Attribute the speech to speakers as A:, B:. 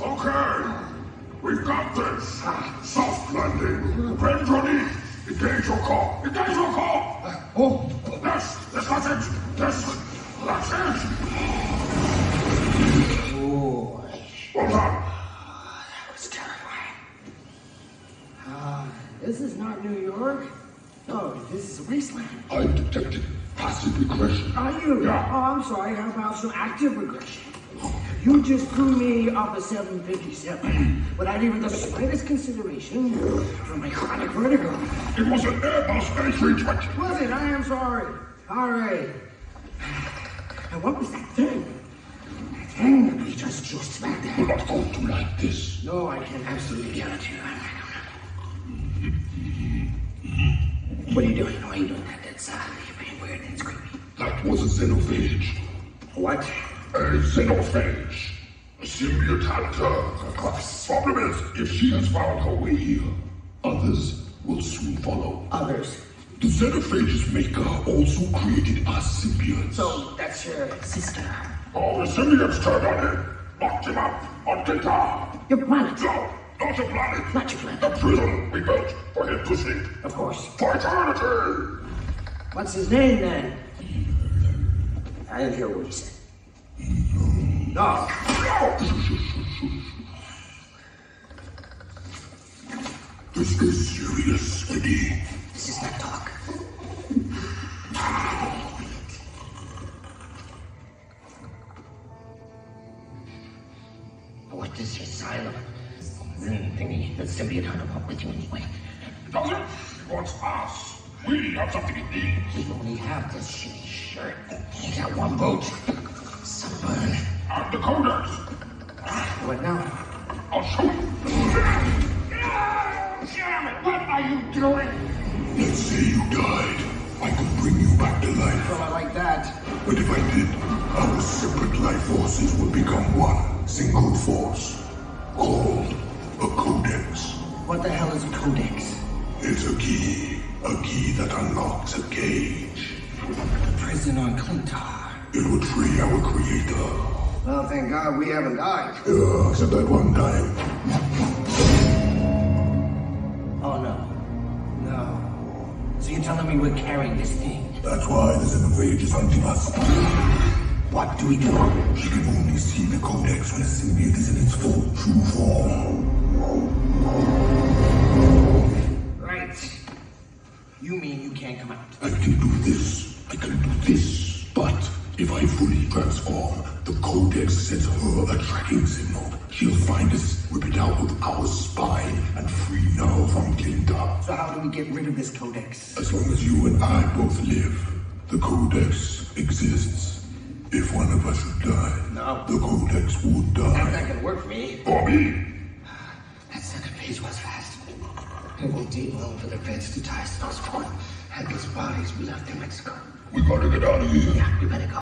A: Okay. We've got this. Soft landing. Bend your knee. Engage your core. Engage your core.
B: Oh,
A: Yes, yes, that's it. Yes, that's it.
B: boy.
A: Well done.
B: That was terrifying. Uh, this is not New York. Oh, this is Wasteland.
A: I detected passive regression.
B: Are you?
A: Yeah.
B: Oh, I'm sorry. How about some active regression? You just threw me off a 757 without even the slightest consideration for my chronic vertigo.
A: It was an Airbus A320.
B: Was it? I am sorry. All right. And what was that thing? That thing that we just just smacked
A: We're not going to like this.
B: No, I can absolutely guarantee you. What are you doing? Why are you doing that? That's, uh, you're being weird and it's creepy.
A: That was a xenophage.
B: What?
A: A xenophage. A symbiote hunter. Problem is, if she has found her way here, others will soon follow.
B: Others.
A: The xenophage's maker also created us symbiotes.
B: So, that's your sister.
A: Oh, the symbiotes turned on him. Locked him up on Data.
B: Your planet.
A: No, not a planet.
B: Not your planet.
A: A prison we built for him to sleep.
B: Of course.
A: For eternity.
B: What's his name then? I didn't hear what he said. No.
A: This is serious, Eddie.
B: This is not talk. What does your silent mm, thingy, the symbiote hunter want with you anyway?
A: It? He wants us. We have something it needs.
B: We only have this shitty shirt. You got one boat.
A: And.
B: What now?
A: I'll show you.
B: Damn it! What are you doing?
A: Let's say you died. I could bring you back to life.
B: Well, I like that.
A: But if I did, our separate life forces would become one single force called a codex.
B: What the hell is a codex?
A: It's a key, a key that unlocks a cage.
B: The prison on Klyntar.
A: It would free our creator.
B: Well, thank God we haven't died.
A: Yeah, except that one time.
B: Oh, no. No. So you're telling me we're carrying this thing?
A: That's why the Xenophage is hunting us.
B: What do we do?
A: She can only see the codex when a symbiote is in its full true form. I fully transform, the codex sends her a tracking signal. She'll find us, rip it out with our spine, and free Knull from Klyntar.
B: So how do we get rid of this codex?
A: As long as you and I both live, the codex exists. If one of us should die,
B: No.
A: the codex would
B: That's
A: die.
B: not gonna work for me.
A: For me,
B: That second page was fast. It won't take long for the feds to tie us those four headless bodies we left in Mexico.
A: we gotta get out of here.
B: Yeah, we better go.